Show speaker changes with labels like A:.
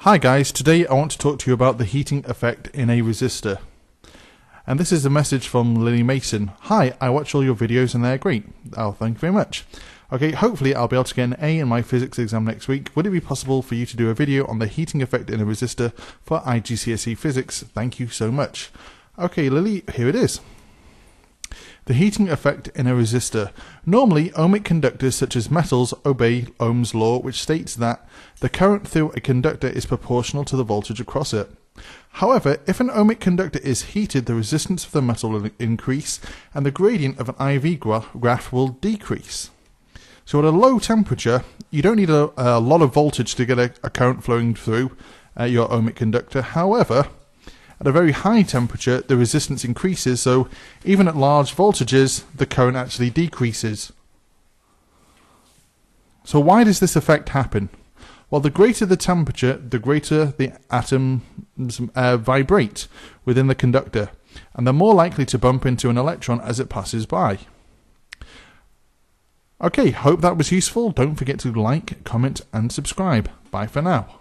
A: Hi guys, today I want to talk to you about the heating effect in a resistor. And this is a message from Lily Mason. Hi, I watch all your videos and they're great. Oh, thank you very much. Okay, hopefully I'll be able to get an A in my physics exam next week. Would it be possible for you to do a video on the heating effect in a resistor for IGCSE physics? Thank you so much. Okay, Lily, here it is. The heating effect in a resistor. Normally, ohmic conductors such as metals obey Ohm's law, which states that the current through a conductor is proportional to the voltage across it. However, if an ohmic conductor is heated, the resistance of the metal will increase and the gradient of an IV graph will decrease. So at a low temperature, you don't need a, a lot of voltage to get a, a current flowing through uh, your ohmic conductor. However, at a very high temperature, the resistance increases, so even at large voltages, the current actually decreases. So why does this effect happen? Well, the greater the temperature, the greater the atoms uh, vibrate within the conductor, and they're more likely to bump into an electron as it passes by. Okay, hope that was useful. Don't forget to like, comment, and subscribe. Bye for now.